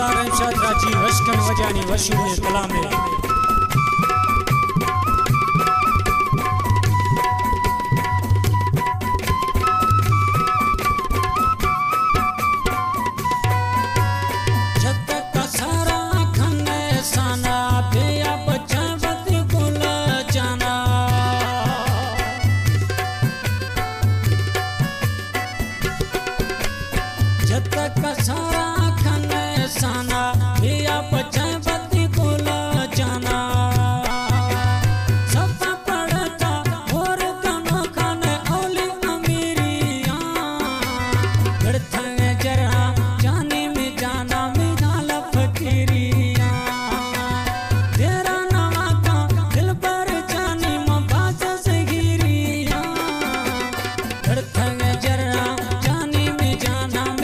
रमशाद राज़ी वशकन वजानी वशूल कलामे जत धड़कन